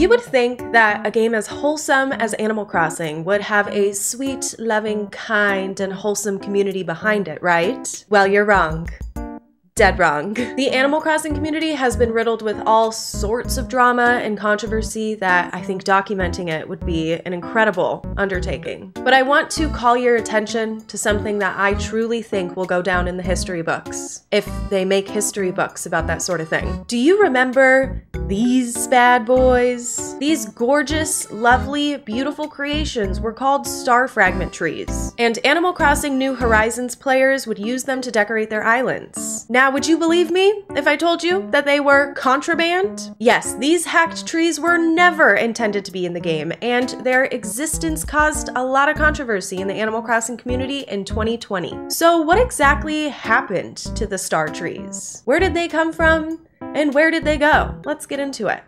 You would think that a game as wholesome as Animal Crossing would have a sweet, loving, kind, and wholesome community behind it, right? Well, you're wrong dead wrong. The Animal Crossing community has been riddled with all sorts of drama and controversy that I think documenting it would be an incredible undertaking. But I want to call your attention to something that I truly think will go down in the history books, if they make history books about that sort of thing. Do you remember these bad boys? These gorgeous, lovely, beautiful creations were called star fragment trees, and Animal Crossing New Horizons players would use them to decorate their islands. Now, would you believe me if I told you that they were contraband? Yes, these hacked trees were never intended to be in the game, and their existence caused a lot of controversy in the Animal Crossing community in 2020. So what exactly happened to the star trees? Where did they come from? And where did they go? Let's get into it.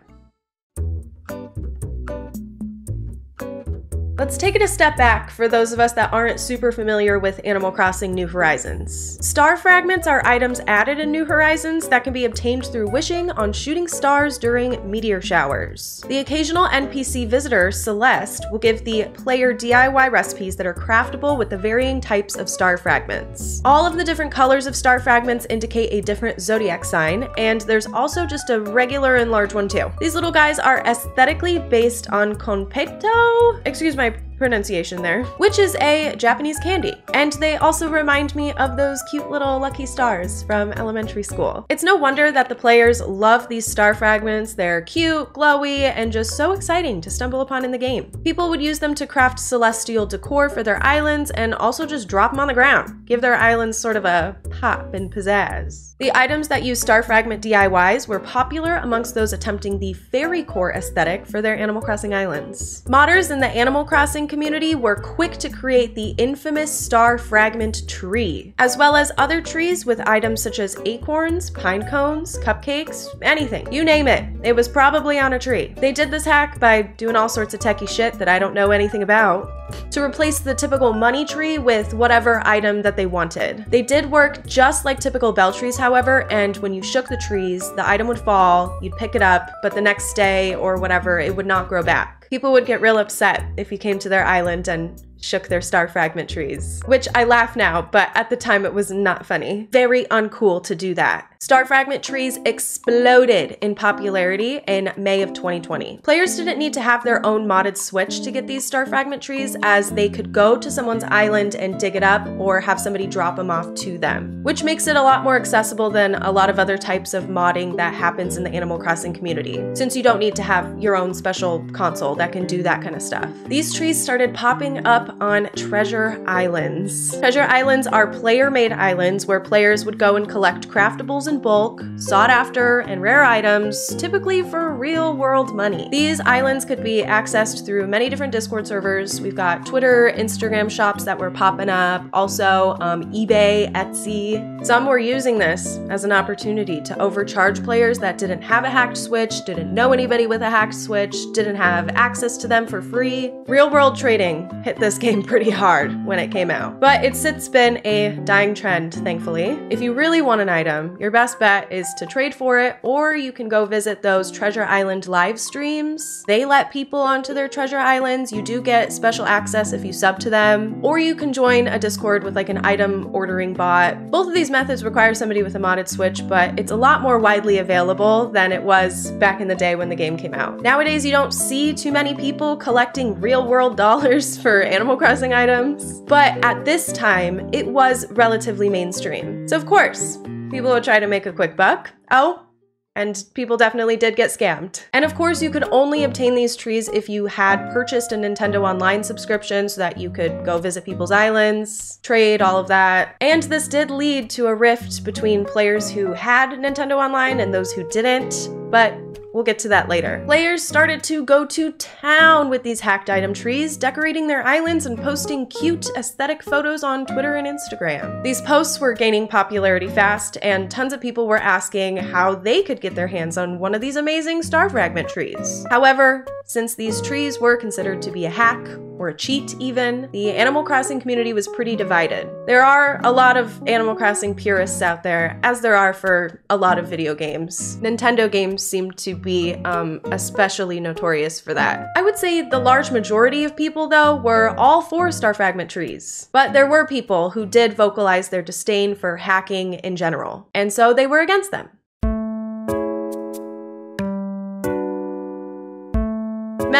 Let's take it a step back for those of us that aren't super familiar with Animal Crossing New Horizons. Star fragments are items added in New Horizons that can be obtained through wishing on shooting stars during meteor showers. The occasional NPC visitor, Celeste, will give the player DIY recipes that are craftable with the varying types of star fragments. All of the different colors of star fragments indicate a different zodiac sign, and there's also just a regular and large one too. These little guys are aesthetically based on Konpeito? Excuse my my pronunciation there, which is a Japanese candy. And they also remind me of those cute little lucky stars from elementary school. It's no wonder that the players love these star fragments. They're cute, glowy, and just so exciting to stumble upon in the game. People would use them to craft celestial decor for their islands and also just drop them on the ground, give their islands sort of a pop and pizzazz. The items that use star fragment DIYs were popular amongst those attempting the fairy core aesthetic for their Animal Crossing islands. Modders in the Animal Crossing community were quick to create the infamous star fragment tree, as well as other trees with items such as acorns, pine cones, cupcakes, anything. You name it. It was probably on a tree. They did this hack by doing all sorts of techie shit that I don't know anything about to replace the typical money tree with whatever item that they wanted. They did work just like typical bell trees, however, and when you shook the trees, the item would fall, you'd pick it up, but the next day or whatever, it would not grow back. People would get real upset if you came to their island and shook their star fragment trees, which I laugh now, but at the time it was not funny. Very uncool to do that. Star fragment trees exploded in popularity in May of 2020. Players didn't need to have their own modded switch to get these star fragment trees as they could go to someone's island and dig it up or have somebody drop them off to them, which makes it a lot more accessible than a lot of other types of modding that happens in the Animal Crossing community, since you don't need to have your own special console that can do that kind of stuff. These trees started popping up on treasure islands. Treasure islands are player-made islands where players would go and collect craftables in bulk, sought after, and rare items, typically for real world money. These islands could be accessed through many different Discord servers. We've got Twitter, Instagram shops that were popping up, also um, eBay, Etsy. Some were using this as an opportunity to overcharge players that didn't have a hacked Switch, didn't know anybody with a hacked Switch, didn't have access to them for free. Real world trading hit this game pretty hard when it came out. But it's since been a dying trend, thankfully. If you really want an item, your best bet is to trade for it, or you can go visit those Treasure Island live streams. They let people onto their Treasure Islands. You do get special access if you sub to them, or you can join a Discord with like an item ordering bot. Both of these methods require somebody with a modded Switch, but it's a lot more widely available than it was back in the day when the game came out. Nowadays, you don't see too many people collecting real world dollars for Animal Crossing items, but at this time, it was relatively mainstream. So, of course, People would try to make a quick buck. Oh, and people definitely did get scammed. And of course, you could only obtain these trees if you had purchased a Nintendo Online subscription so that you could go visit people's islands, trade, all of that. And this did lead to a rift between players who had Nintendo Online and those who didn't, but We'll get to that later. Players started to go to town with these hacked item trees, decorating their islands and posting cute aesthetic photos on Twitter and Instagram. These posts were gaining popularity fast, and tons of people were asking how they could get their hands on one of these amazing star fragment trees. However, since these trees were considered to be a hack or a cheat even, the Animal Crossing community was pretty divided. There are a lot of Animal Crossing purists out there, as there are for a lot of video games. Nintendo games seem to be um, especially notorious for that. I would say the large majority of people, though, were all for Star Fragment trees. But there were people who did vocalize their disdain for hacking in general, and so they were against them.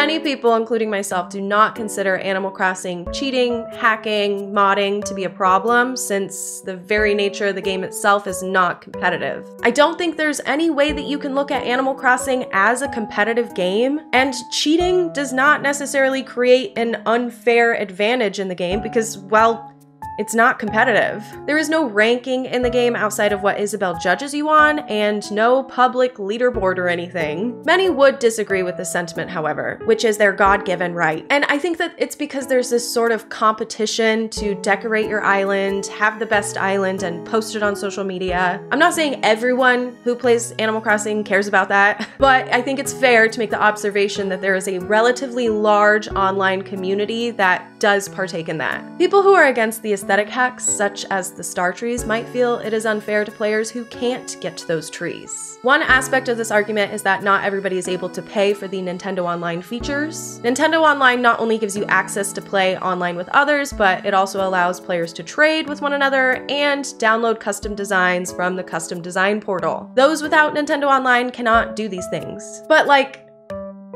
Many people, including myself, do not consider Animal Crossing cheating, hacking, modding to be a problem since the very nature of the game itself is not competitive. I don't think there's any way that you can look at Animal Crossing as a competitive game, and cheating does not necessarily create an unfair advantage in the game because, well, it's not competitive. There is no ranking in the game outside of what Isabelle judges you on, and no public leaderboard or anything. Many would disagree with this sentiment, however, which is their God given right. And I think that it's because there's this sort of competition to decorate your island, have the best island, and post it on social media. I'm not saying everyone who plays Animal Crossing cares about that, but I think it's fair to make the observation that there is a relatively large online community that does partake in that. People who are against the aesthetic hacks, such as the star trees, might feel it is unfair to players who can't get to those trees. One aspect of this argument is that not everybody is able to pay for the Nintendo Online features. Nintendo Online not only gives you access to play online with others, but it also allows players to trade with one another and download custom designs from the custom design portal. Those without Nintendo Online cannot do these things. But like,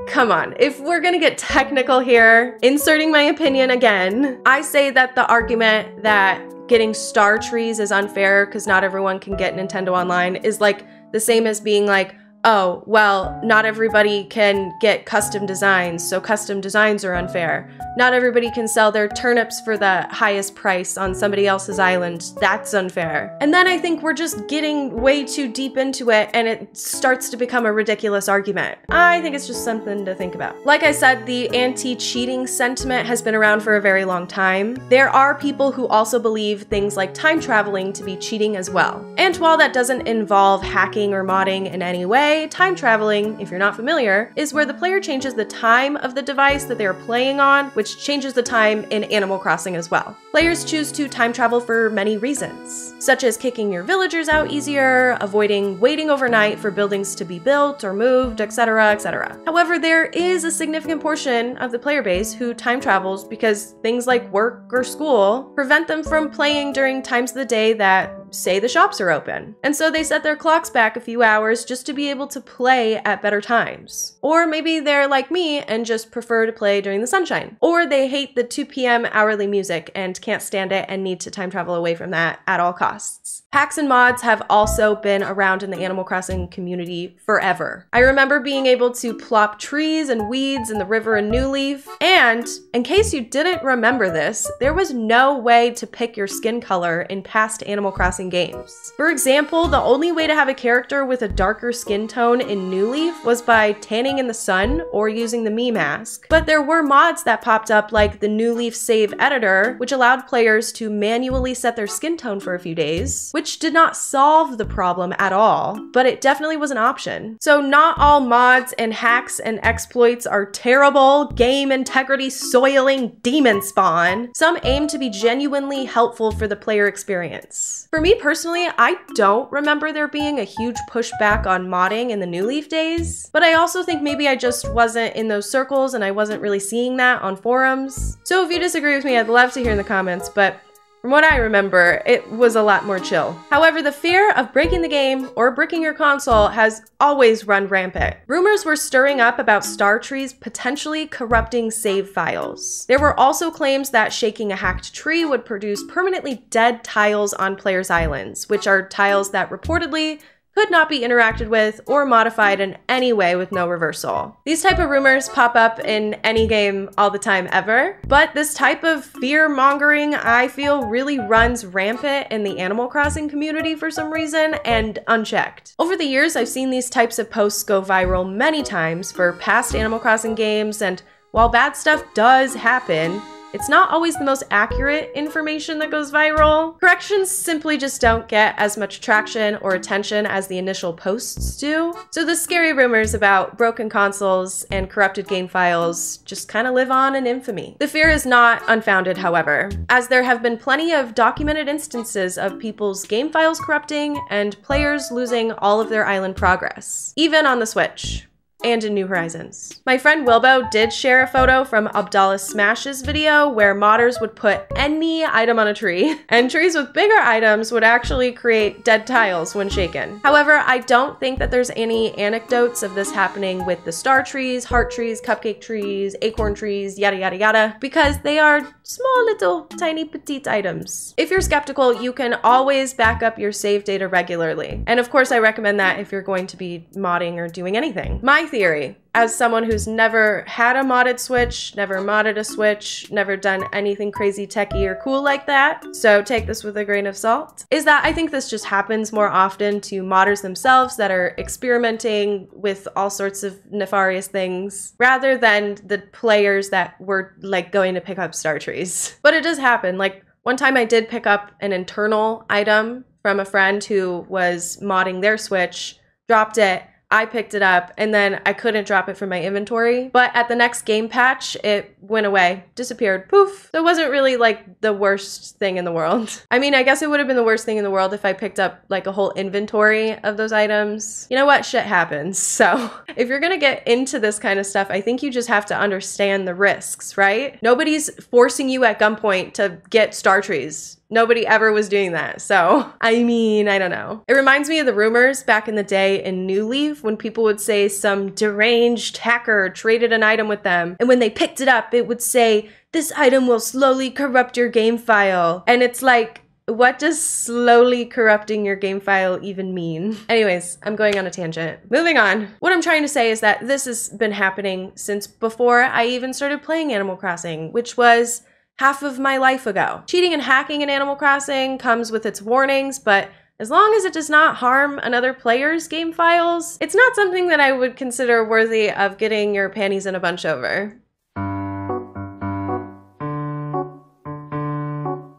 Come on, if we're gonna get technical here, inserting my opinion again, I say that the argument that getting star trees is unfair because not everyone can get Nintendo Online is like the same as being like, oh, well, not everybody can get custom designs, so custom designs are unfair. Not everybody can sell their turnips for the highest price on somebody else's island. That's unfair. And then I think we're just getting way too deep into it and it starts to become a ridiculous argument. I think it's just something to think about. Like I said, the anti cheating sentiment has been around for a very long time. There are people who also believe things like time traveling to be cheating as well. And while that doesn't involve hacking or modding in any way, time traveling, if you're not familiar, is where the player changes the time of the device that they're playing on, which which changes the time in Animal Crossing as well. Players choose to time travel for many reasons, such as kicking your villagers out easier, avoiding waiting overnight for buildings to be built or moved, etc., etc. However, there is a significant portion of the player base who time travels because things like work or school prevent them from playing during times of the day that say the shops are open. And so they set their clocks back a few hours just to be able to play at better times. Or maybe they're like me and just prefer to play during the sunshine. Or they hate the 2 p.m. hourly music and can't stand it and need to time travel away from that at all costs. Packs and mods have also been around in the Animal Crossing community forever. I remember being able to plop trees and weeds in the river in New Leaf, and in case you didn't remember this, there was no way to pick your skin color in past Animal Crossing games. For example, the only way to have a character with a darker skin tone in New Leaf was by tanning in the sun or using the Mii mask, but there were mods that popped up like the New Leaf Save Editor, which allowed players to manually set their skin tone for a few days, which did not solve the problem at all, but it definitely was an option. So not all mods and hacks and exploits are terrible, game integrity soiling demon spawn. Some aim to be genuinely helpful for the player experience. For me personally, I don't remember there being a huge pushback on modding in the New Leaf days, but I also think maybe I just wasn't in those circles and I wasn't really seeing that on forums. So if you disagree with me, I'd love to hear in the comments, but from what I remember, it was a lot more chill. However, the fear of breaking the game or bricking your console has always run rampant. Rumors were stirring up about Star Trees potentially corrupting save files. There were also claims that shaking a hacked tree would produce permanently dead tiles on players' islands, which are tiles that reportedly could not be interacted with or modified in any way with no reversal. These type of rumors pop up in any game all the time ever, but this type of fear mongering I feel really runs rampant in the Animal Crossing community for some reason and unchecked. Over the years, I've seen these types of posts go viral many times for past Animal Crossing games and while bad stuff does happen, it's not always the most accurate information that goes viral. Corrections simply just don't get as much traction or attention as the initial posts do. So the scary rumors about broken consoles and corrupted game files just kind of live on in infamy. The fear is not unfounded, however, as there have been plenty of documented instances of people's game files corrupting and players losing all of their island progress, even on the Switch and in New Horizons. My friend Wilbo did share a photo from Abdallah Smash's video where modders would put any item on a tree, and trees with bigger items would actually create dead tiles when shaken. However, I don't think that there's any anecdotes of this happening with the star trees, heart trees, cupcake trees, acorn trees, yada yada yada, because they are small little tiny petite items. If you're skeptical, you can always back up your save data regularly. And of course, I recommend that if you're going to be modding or doing anything. My theory as someone who's never had a modded Switch, never modded a Switch, never done anything crazy techy or cool like that, so take this with a grain of salt, is that I think this just happens more often to modders themselves that are experimenting with all sorts of nefarious things, rather than the players that were like going to pick up star trees. But it does happen. Like one time I did pick up an internal item from a friend who was modding their Switch, dropped it, I picked it up and then I couldn't drop it from my inventory. But at the next game patch, it went away, disappeared, poof. So it wasn't really like the worst thing in the world. I mean, I guess it would have been the worst thing in the world if I picked up like a whole inventory of those items. You know what? Shit happens. So if you're gonna get into this kind of stuff, I think you just have to understand the risks, right? Nobody's forcing you at gunpoint to get star trees. Nobody ever was doing that. So, I mean, I don't know. It reminds me of the rumors back in the day in New Leaf when people would say some deranged hacker traded an item with them. And when they picked it up, it would say, This item will slowly corrupt your game file. And it's like, what does slowly corrupting your game file even mean? Anyways, I'm going on a tangent. Moving on. What I'm trying to say is that this has been happening since before I even started playing Animal Crossing, which was half of my life ago. Cheating and hacking in Animal Crossing comes with its warnings, but as long as it does not harm another player's game files, it's not something that I would consider worthy of getting your panties in a bunch over.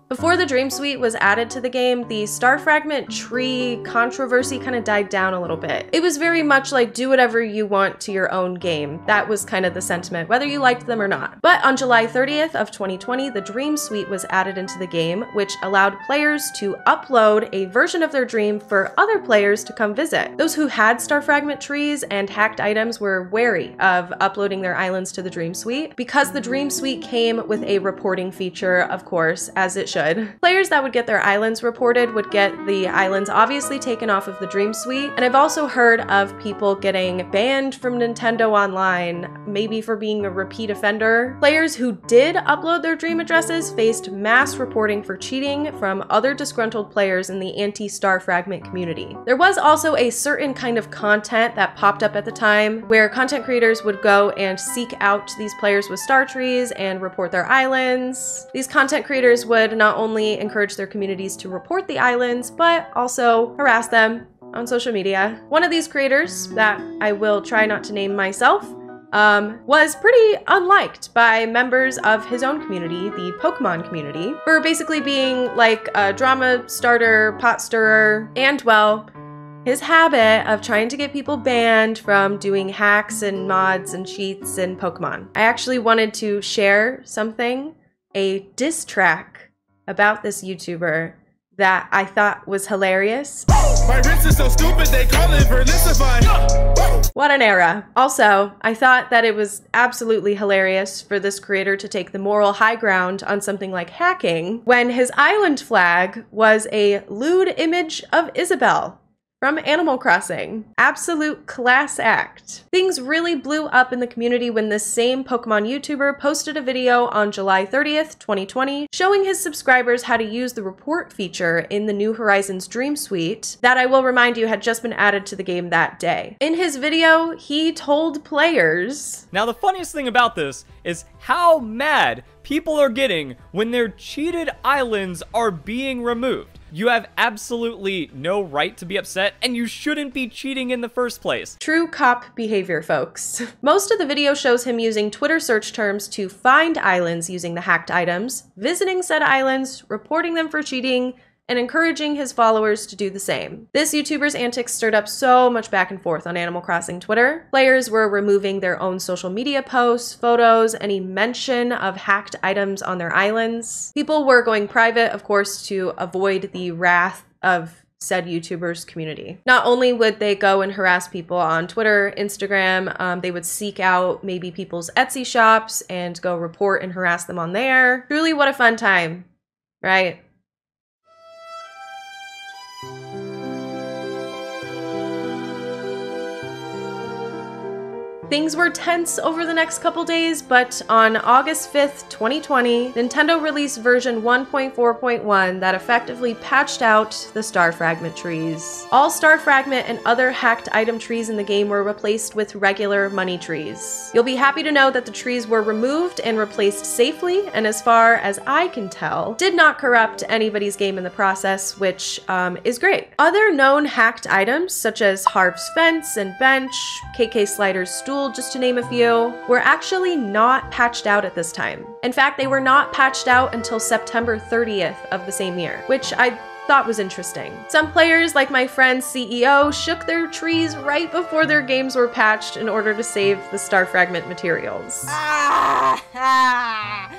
Before the Dream Suite was added to the game, the Star Fragment tree controversy kind of died down a little bit. It was very much like do whatever you want to your own game. That was kind of the sentiment, whether you liked them or not. But on July 30th of 2020, the Dream Suite was added into the game, which allowed players to upload a version of their dream for other players to come visit. Those who had Star Fragment trees and hacked items were wary of uploading their islands to the Dream Suite because the Dream Suite came with a reporting feature, of course, as it should would. Players that would get their islands reported would get the islands obviously taken off of the Dream Suite, and I've also heard of people getting banned from Nintendo Online, maybe for being a repeat offender. Players who did upload their Dream addresses faced mass reporting for cheating from other disgruntled players in the anti-Star Fragment community. There was also a certain kind of content that popped up at the time where content creators would go and seek out these players with star trees and report their islands. These content creators would not only encourage their communities to report the islands, but also harass them on social media. One of these creators, that I will try not to name myself, um, was pretty unliked by members of his own community, the Pokemon community, for basically being like a drama starter, pot stirrer, and well, his habit of trying to get people banned from doing hacks and mods and cheats in Pokemon. I actually wanted to share something, a diss track about this YouTuber that I thought was hilarious. My is so stupid they call it What an era. Also, I thought that it was absolutely hilarious for this creator to take the moral high ground on something like hacking when his island flag was a lewd image of Isabelle from Animal Crossing. Absolute class act. Things really blew up in the community when this same Pokemon YouTuber posted a video on July 30th, 2020, showing his subscribers how to use the report feature in the New Horizons Dream Suite that I will remind you had just been added to the game that day. In his video, he told players Now, the funniest thing about this is how mad people are getting when their cheated islands are being removed. You have absolutely no right to be upset, and you shouldn't be cheating in the first place. True cop behavior, folks. Most of the video shows him using Twitter search terms to find islands using the hacked items, visiting said islands, reporting them for cheating, and encouraging his followers to do the same. This YouTuber's antics stirred up so much back and forth on Animal Crossing Twitter. Players were removing their own social media posts, photos, any mention of hacked items on their islands. People were going private, of course, to avoid the wrath of said YouTuber's community. Not only would they go and harass people on Twitter, Instagram, um, they would seek out maybe people's Etsy shops and go report and harass them on there. Truly, what a fun time, right? Things were tense over the next couple days, but on August 5th, 2020, Nintendo released version 1.4.1 that effectively patched out the star fragment trees. All star fragment and other hacked item trees in the game were replaced with regular money trees. You'll be happy to know that the trees were removed and replaced safely, and as far as I can tell, did not corrupt anybody's game in the process, which um, is great. Other known hacked items, such as Harp's fence and bench, KK Slider's stool, just to name a few, were actually not patched out at this time. In fact, they were not patched out until September 30th of the same year, which I thought was interesting. Some players, like my friend CEO, shook their trees right before their games were patched in order to save the star fragment materials. Ah, ah,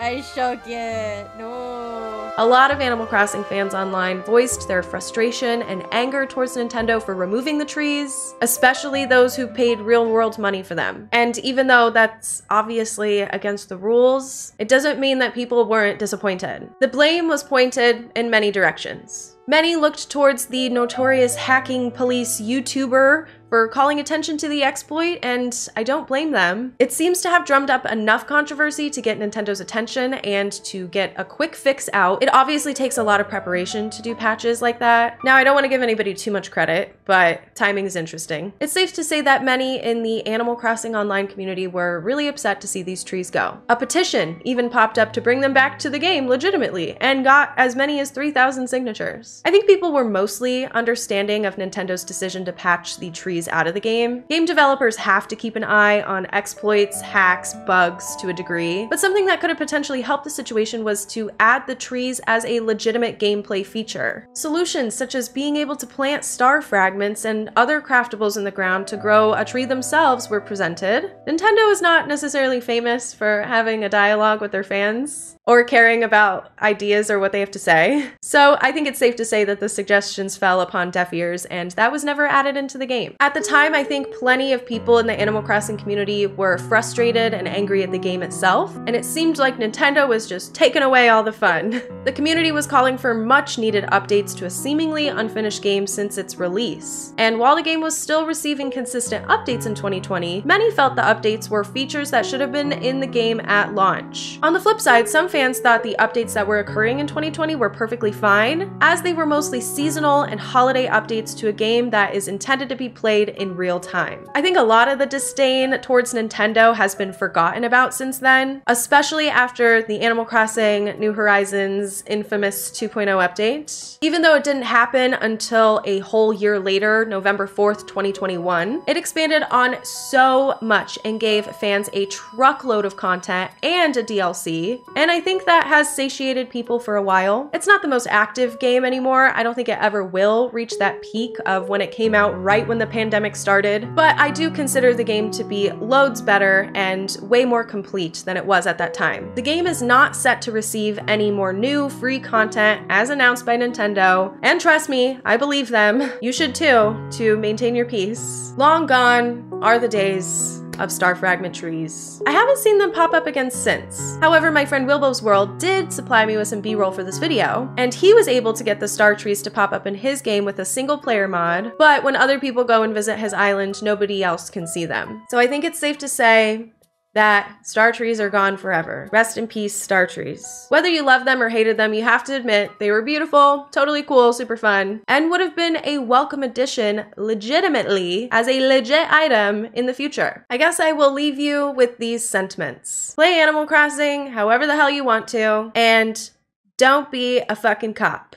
I shook it. No. A lot of Animal Crossing fans online voiced their frustration and anger towards Nintendo for removing the trees, especially those who paid real world money for them. And even though that's obviously against the rules, it doesn't mean that people weren't disappointed. The blame was pointed in many directions. Many looked towards the notorious hacking police YouTuber for calling attention to the exploit, and I don't blame them. It seems to have drummed up enough controversy to get Nintendo's attention and to get a quick fix out. It obviously takes a lot of preparation to do patches like that. Now, I don't want to give anybody too much credit, but timing is interesting. It's safe to say that many in the Animal Crossing online community were really upset to see these trees go. A petition even popped up to bring them back to the game legitimately and got as many as 3,000 signatures. I think people were mostly understanding of Nintendo's decision to patch the trees out of the game. Game developers have to keep an eye on exploits, hacks, bugs to a degree, but something that could have potentially helped the situation was to add the trees as a legitimate gameplay feature. Solutions such as being able to plant star fragments and other craftables in the ground to grow a tree themselves were presented. Nintendo is not necessarily famous for having a dialogue with their fans or caring about ideas or what they have to say. So I think it's safe to say that the suggestions fell upon deaf ears and that was never added into the game. At the time, I think plenty of people in the Animal Crossing community were frustrated and angry at the game itself, and it seemed like Nintendo was just taking away all the fun. The community was calling for much needed updates to a seemingly unfinished game since its release. And while the game was still receiving consistent updates in 2020, many felt the updates were features that should have been in the game at launch. On the flip side, some fans thought the updates that were occurring in 2020 were perfectly fine, as they were mostly seasonal and holiday updates to a game that is intended to be played in real time. I think a lot of the disdain towards Nintendo has been forgotten about since then, especially after the Animal Crossing New Horizons infamous 2.0 update. Even though it didn't happen until a whole year later, November 4th, 2021, it expanded on so much and gave fans a truckload of content and a DLC, and I think that has satiated people for a while. It's not the most active game anymore. I don't think it ever will reach that peak of when it came out right when the pandemic started, but I do consider the game to be loads better and way more complete than it was at that time. The game is not set to receive any more new free content as announced by Nintendo, and trust me, I believe them. You should too, to maintain your peace. Long gone are the days of star fragment trees. I haven't seen them pop up again since. However, my friend Wilbo's World did supply me with some b-roll for this video, and he was able to get the star trees to pop up in his game with a single player mod, but when other people go and visit his island, nobody else can see them. So I think it's safe to say that star trees are gone forever. Rest in peace, star trees. Whether you love them or hated them, you have to admit they were beautiful, totally cool, super fun, and would have been a welcome addition legitimately as a legit item in the future. I guess I will leave you with these sentiments. Play Animal Crossing however the hell you want to, and don't be a fucking cop.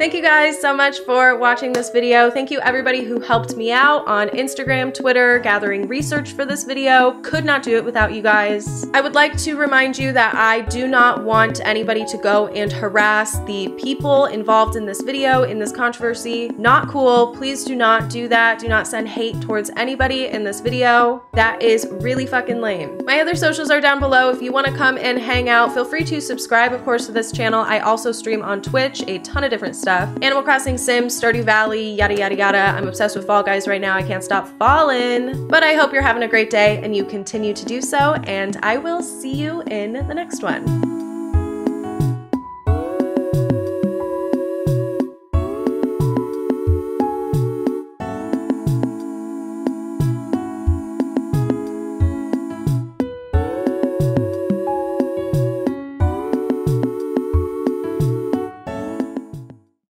Thank you guys so much for watching this video. Thank you everybody who helped me out on Instagram, Twitter, gathering research for this video. Could not do it without you guys. I would like to remind you that I do not want anybody to go and harass the people involved in this video, in this controversy. Not cool. Please do not do that. Do not send hate towards anybody in this video. That is really fucking lame. My other socials are down below. If you want to come and hang out, feel free to subscribe, of course, to this channel. I also stream on Twitch a ton of different stuff stuff. Animal Crossing, Sims, Stardew Valley, yada yada yada. I'm obsessed with Fall Guys right now. I can't stop falling. But I hope you're having a great day and you continue to do so, and I will see you in the next one.